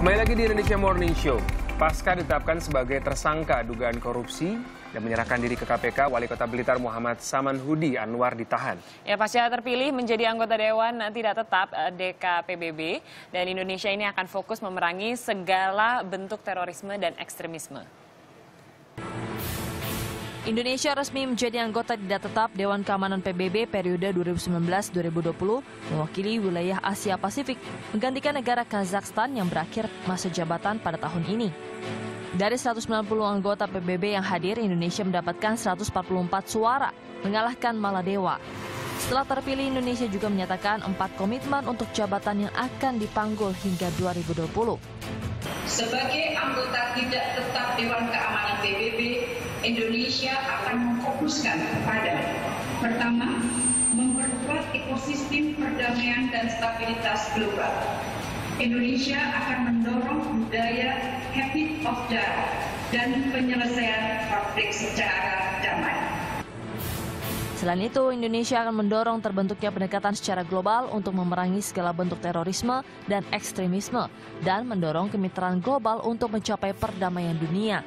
Kembali lagi di Indonesia Morning Show. Pasca ditetapkan sebagai tersangka dugaan korupsi dan menyerahkan diri ke KPK, Wali Kota Blitar Muhammad Saman Hudi Anwar ditahan. Ya, pasca terpilih menjadi anggota Dewan tidak tetap eh, DKPBB dan Indonesia ini akan fokus memerangi segala bentuk terorisme dan ekstremisme. Indonesia resmi menjadi anggota tidak tetap Dewan Keamanan PBB periode 2019-2020 mewakili wilayah Asia Pasifik menggantikan negara Kazakhstan yang berakhir masa jabatan pada tahun ini. Dari 190 anggota PBB yang hadir, Indonesia mendapatkan 144 suara, mengalahkan Maladewa. Setelah terpilih, Indonesia juga menyatakan empat komitmen untuk jabatan yang akan dipanggul hingga 2020. Sebagai anggota tidak tetap Dewan Keamanan PBB, Indonesia akan memfokuskan kepada pertama, memperkuat ekosistem perdamaian dan stabilitas global. Indonesia akan mendorong budaya habit of dialogue dan penyelesaian konflik secara damai. Selain itu, Indonesia akan mendorong terbentuknya pendekatan secara global untuk memerangi segala bentuk terorisme dan ekstremisme, dan mendorong kemitraan global untuk mencapai perdamaian dunia.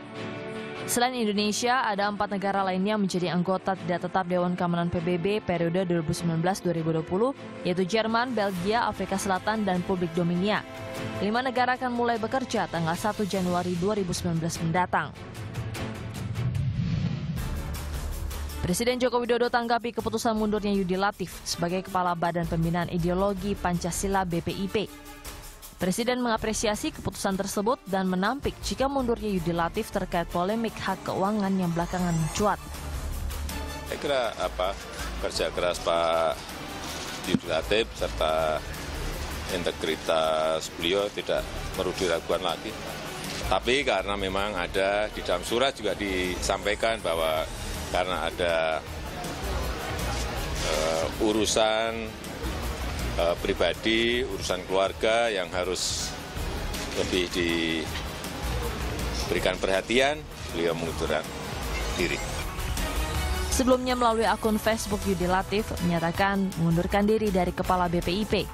Selain Indonesia, ada empat negara lainnya menjadi anggota tidak tetap Dewan Keamanan PBB periode 2019-2020, yaitu Jerman, Belgia, Afrika Selatan, dan Publik Dominia. Lima negara akan mulai bekerja tanggal 1 Januari 2019 mendatang. Presiden Joko Widodo tanggapi keputusan mundurnya Yudi Latif sebagai Kepala Badan Pembinaan Ideologi Pancasila BPIP. Presiden mengapresiasi keputusan tersebut dan menampik jika mundurnya Yudi Latif terkait polemik hak keuangan yang belakangan mencuat. Saya kira apa kerja keras Pak Yudi Latif serta integritas beliau tidak perlu diragukan lagi. Tapi karena memang ada di dalam surat juga disampaikan bahwa karena ada uh, urusan uh, pribadi, urusan keluarga yang harus lebih diberikan perhatian, beliau mengundurkan diri. Sebelumnya melalui akun Facebook Yudi Latif menyatakan mengundurkan diri dari Kepala BPIP.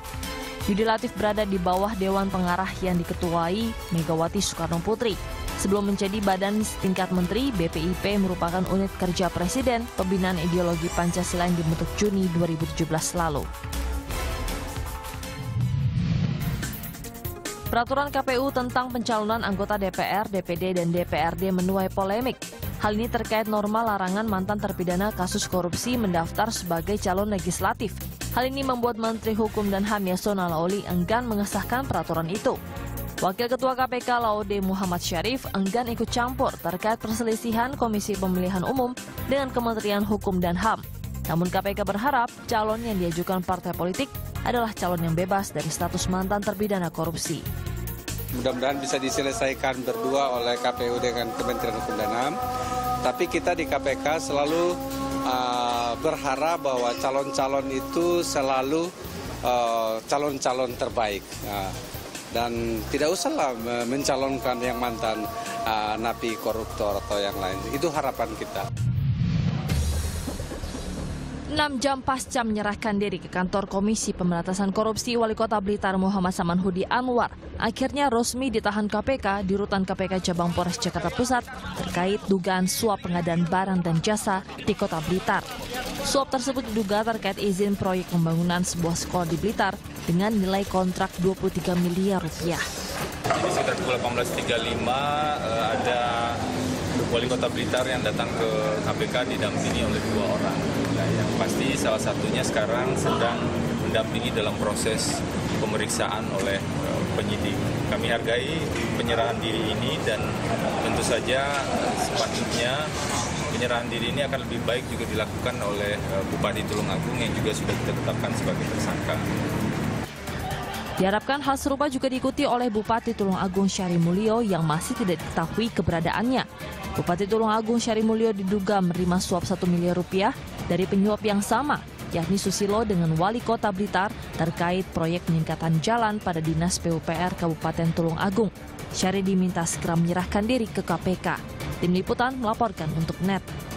Yudi Latif berada di bawah Dewan Pengarah yang diketuai Megawati Soekarno Putri. Sebelum menjadi badan setingkat menteri, BPIP merupakan unit kerja Presiden pembinaan ideologi Pancasila yang dibentuk Juni 2017 lalu. Peraturan KPU tentang pencalonan anggota DPR, DPD, dan DPRD menuai polemik. Hal ini terkait norma larangan mantan terpidana kasus korupsi mendaftar sebagai calon legislatif. Hal ini membuat Menteri Hukum dan HAM Yasona Laoli enggan mengesahkan peraturan itu. Wakil Ketua KPK Laude Muhammad Syarif enggan ikut campur terkait perselisihan Komisi Pemilihan Umum dengan Kementerian Hukum dan HAM. Namun KPK berharap calon yang diajukan partai politik adalah calon yang bebas dari status mantan terpidana korupsi. Mudah-mudahan bisa diselesaikan berdua oleh KPU dengan Kementerian Hukum dan HAM. Tapi kita di KPK selalu uh, berharap bahwa calon-calon itu selalu calon-calon uh, terbaik. Uh, dan tidak usahlah mencalonkan yang mantan uh, napi koruptor atau yang lain. Itu harapan kita. 6 jam pasca menyerahkan diri ke kantor Komisi Pemberantasan Korupsi Wali Kota Blitar Muhammad Samanhudi Anwar akhirnya resmi ditahan KPK di rutan KPK Cabang Polres Jakarta Pusat terkait dugaan suap pengadaan barang dan jasa di Kota Blitar. Suap tersebut diduga terkait izin proyek pembangunan sebuah sekolah di Blitar dengan nilai kontrak 23 miliar rupiah. Jadi sekitar pukul 18.35 ada wali kota Blitar yang datang ke KPK didampingi oleh dua orang. Nah, yang pasti salah satunya sekarang sedang mendampingi dalam proses pemeriksaan oleh penyidik. Kami hargai penyerahan diri ini dan tentu saja sepatutnya penyerahan diri ini akan lebih baik juga dilakukan oleh Bupati Tulungagung yang juga sudah kita tetapkan sebagai tersangka. Diharapkan hal serupa juga diikuti oleh Bupati Tulungagung Syari Mulyo yang masih tidak diketahui keberadaannya. Bupati Tulungagung Syari Mulyo diduga menerima suap 1 miliar rupiah dari penyuap yang sama, yakni Susilo dengan Wali Kota Blitar terkait proyek peningkatan jalan pada Dinas PUPR Kabupaten Tulungagung. Syari diminta segera menyerahkan diri ke KPK. Tim Liputan melaporkan untuk NET.